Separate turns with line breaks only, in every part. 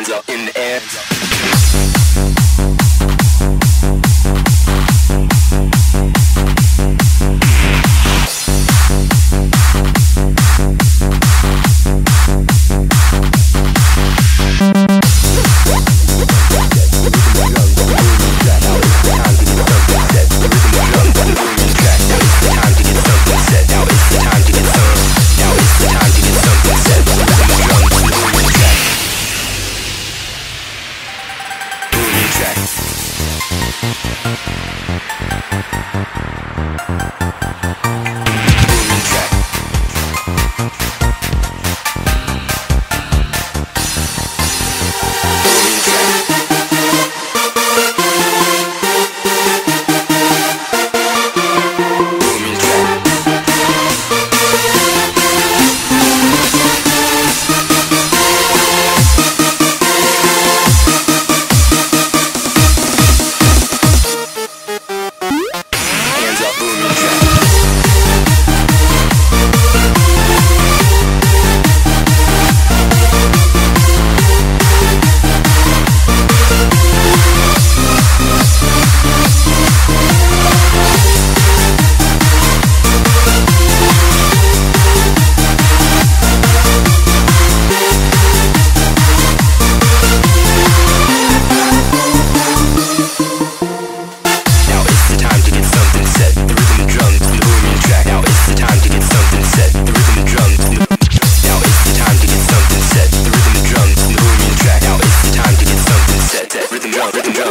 hands up in the air. check.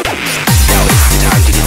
Now is the time to